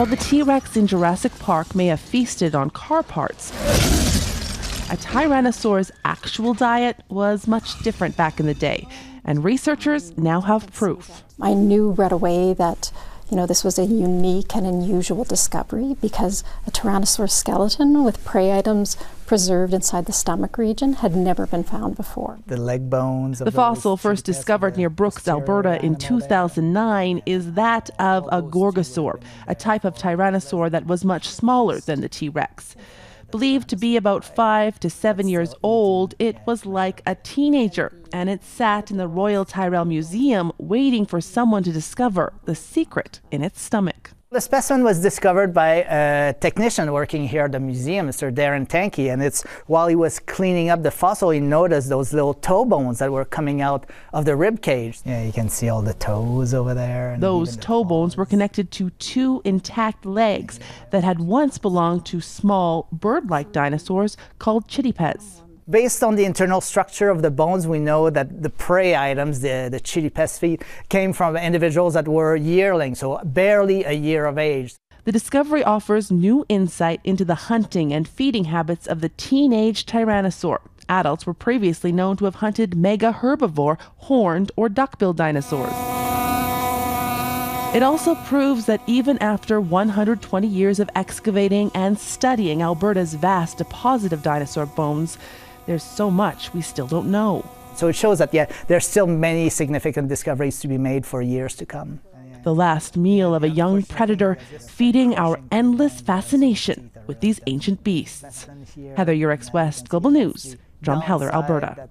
While the T Rex in Jurassic Park may have feasted on car parts, a Tyrannosaur's actual diet was much different back in the day, and researchers now have proof. I knew right away that you know, this was a unique and unusual discovery because a Tyrannosaurus skeleton with prey items preserved inside the stomach region had never been found before. The leg bones. the fossil first discovered near Brooks, Alberta in 2009 is that of a gorgosaur, a type of tyrannosaur that was much smaller than the T Rex. Believed to be about five to seven years old, it was like a teenager, and it sat in the Royal Tyrrell Museum waiting for someone to discover the secret in its stomach. The specimen was discovered by a technician working here at the museum, Mr. Darren Tanke, and it's while he was cleaning up the fossil, he noticed those little toe bones that were coming out of the rib cage. Yeah, you can see all the toes over there. Those toe bones were connected to two intact legs that had once belonged to small bird-like dinosaurs called Citipes. Based on the internal structure of the bones, we know that the prey items, the, the Citipes feet, came from individuals that were yearlings, so barely a year of age. The discovery offers new insight into the hunting and feeding habits of the teenage tyrannosaur. Adults were previously known to have hunted mega herbivore, horned, or duckbill dinosaurs. It also proves that even after 120 years of excavating and studying Alberta's vast deposit of dinosaur bones, there's so much we still don't know. So it shows that, yeah, there's still many significant discoveries to be made for years to come. The last meal of a young predator feeding our endless fascination with these ancient beasts. Heather Yourex West, Global News, Drumheller, Alberta.